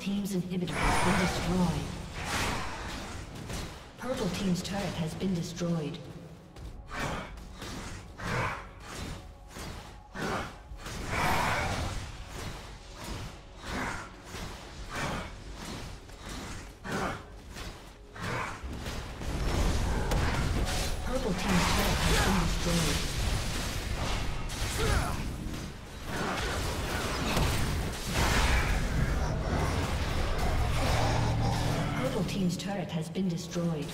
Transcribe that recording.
team's inhibitor has been destroyed. Purple team's turret has been destroyed. Purple team's turret has been destroyed. Purple team's turret has been destroyed.